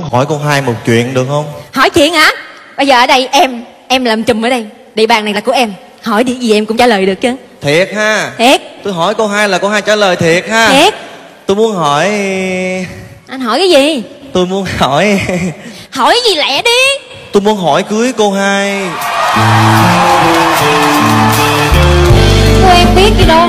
muốn hỏi cô hai một chuyện được không? Hỏi chuyện hả? Bây giờ ở đây em em làm chùm ở đây. Địa bàn này là của em. Hỏi đi gì em cũng trả lời được chứ. Thiệt ha. Thiệt. Tôi hỏi cô hai là cô hai trả lời thiệt ha. Thiệt. Tôi muốn hỏi anh hỏi cái gì? Tôi muốn hỏi hỏi gì lẹ đi. Tôi muốn hỏi cưới cô hai. Quen biết gì đâu